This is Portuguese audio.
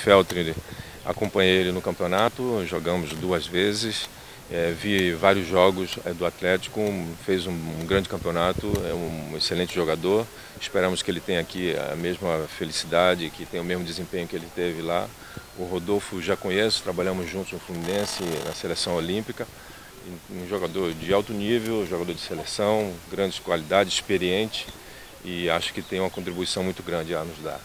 Feltri, acompanhei ele no campeonato, jogamos duas vezes, é, vi vários jogos eh, do Atlético, fez um, um, grande campeonato, é um excelente jogador. Esperamos que ele tenha aqui a mesma felicidade, que tenha o mesmo desempenho que ele teve lá. O Rodolfo já conheço, trabalhamos juntos no Fluminense, na seleção olímpica. Um jogador de alto nível, jogador de seleção, grandes qualidades, experiente e acho que tem uma contribuição muito grande a nos dar.